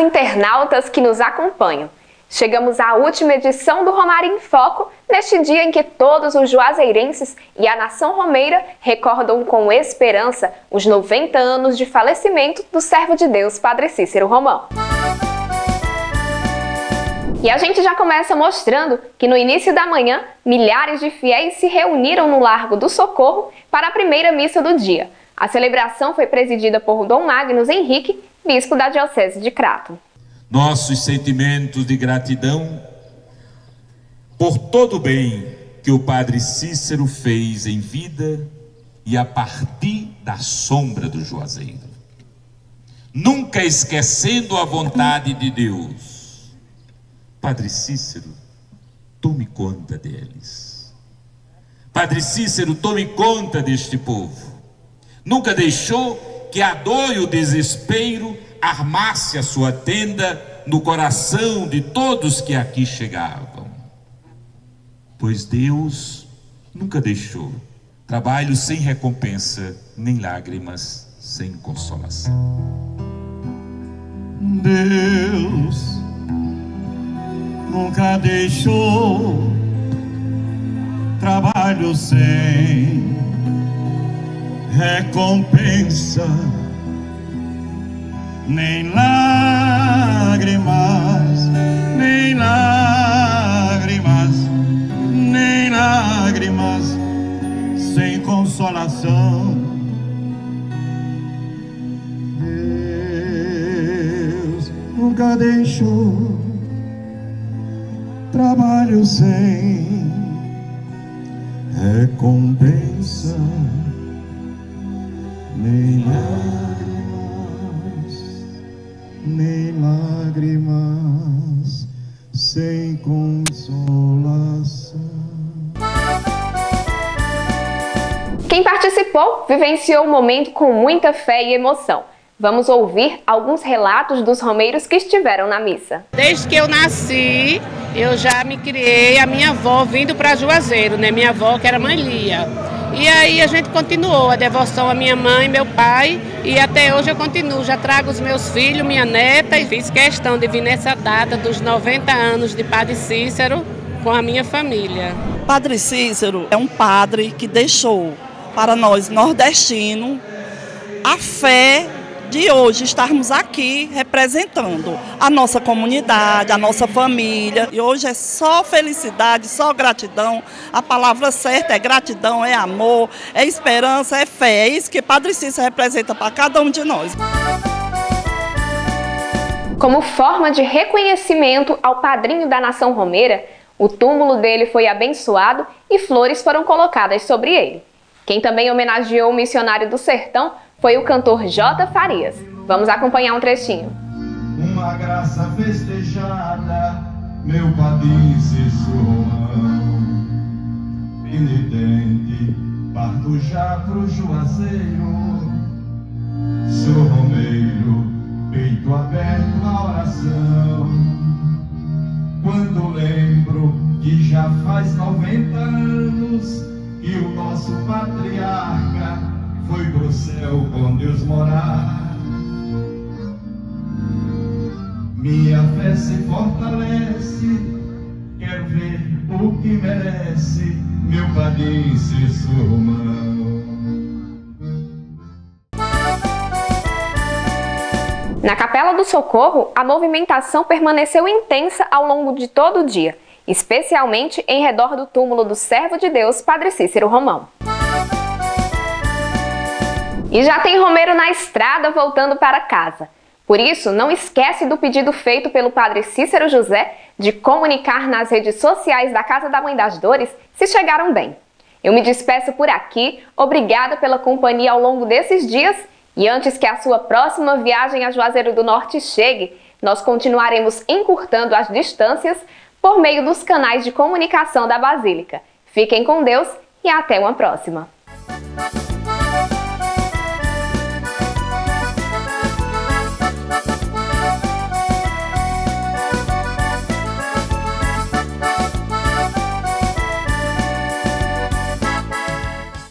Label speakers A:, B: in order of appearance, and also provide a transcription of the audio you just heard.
A: Internautas que nos acompanham. Chegamos à última edição do Romário em Foco, neste dia em que todos os juazeirenses e a nação romeira recordam com esperança os 90 anos de falecimento do servo de Deus, Padre Cícero Romão. E a gente já começa mostrando que no início da manhã, milhares de fiéis se reuniram no Largo do Socorro para a primeira missa do dia. A celebração foi presidida por Dom Magnus Henrique, bispo da Diocese de Crato.
B: Nossos sentimentos de gratidão por todo o bem que o Padre Cícero fez em vida e a partir da sombra do Juazeiro. Nunca esquecendo a vontade de Deus. Padre Cícero, tome conta deles. Padre Cícero, tome conta deste povo. Nunca deixou que a dor e o desespero armasse a sua tenda no coração de todos que aqui chegavam. Pois Deus nunca deixou trabalho sem recompensa, nem lágrimas sem consolação.
C: Deus nunca deixou trabalho sem recompensa, nem lágrimas, nem lágrimas, nem lágrimas, sem consolação. Deus nunca deixou trabalho sem recompensa nem lágrimas, nem lágrimas sem consolação.
A: Quem participou vivenciou o momento com muita fé e emoção. Vamos ouvir alguns relatos dos romeiros que estiveram na missa.
D: Desde que eu nasci, eu já me criei a minha avó vindo para Juazeiro, né? Minha avó que era mãe Lia. E aí a gente continuou a devoção à minha mãe, meu pai, e até hoje eu continuo. Já trago os meus filhos, minha neta, e fiz questão de vir nessa data dos 90 anos de Padre Cícero com a minha família.
E: Padre Cícero é um padre que deixou para nós nordestinos a fé de hoje estarmos aqui representando a nossa comunidade, a nossa família. E hoje é só felicidade, só gratidão. A palavra certa é gratidão, é amor, é esperança, é fé. É isso que Padre Cícero representa para cada um de nós.
A: Como forma de reconhecimento ao padrinho da nação romeira, o túmulo dele foi abençoado e flores foram colocadas sobre ele. Quem também homenageou o missionário do sertão foi o cantor J. Farias. Vamos acompanhar um trechinho.
C: Uma graça festejada, meu padrinho Romão, penitente, parto já pro juazeiro, sou romeiro, peito aberto na oração. Quando lembro que já faz 90 anos que o nosso patriarca foi céu com Deus morar. Minha fé se fortalece, quero ver o que merece meu padrinho Romão.
A: Na Capela do Socorro, a movimentação permaneceu intensa ao longo de todo o dia, especialmente em redor do túmulo do servo de Deus, Padre Cícero Romão. E já tem Romero na estrada voltando para casa. Por isso, não esquece do pedido feito pelo padre Cícero José de comunicar nas redes sociais da Casa da Mãe das Dores se chegaram bem. Eu me despeço por aqui, obrigada pela companhia ao longo desses dias e antes que a sua próxima viagem a Juazeiro do Norte chegue, nós continuaremos encurtando as distâncias por meio dos canais de comunicação da Basílica. Fiquem com Deus e até uma próxima!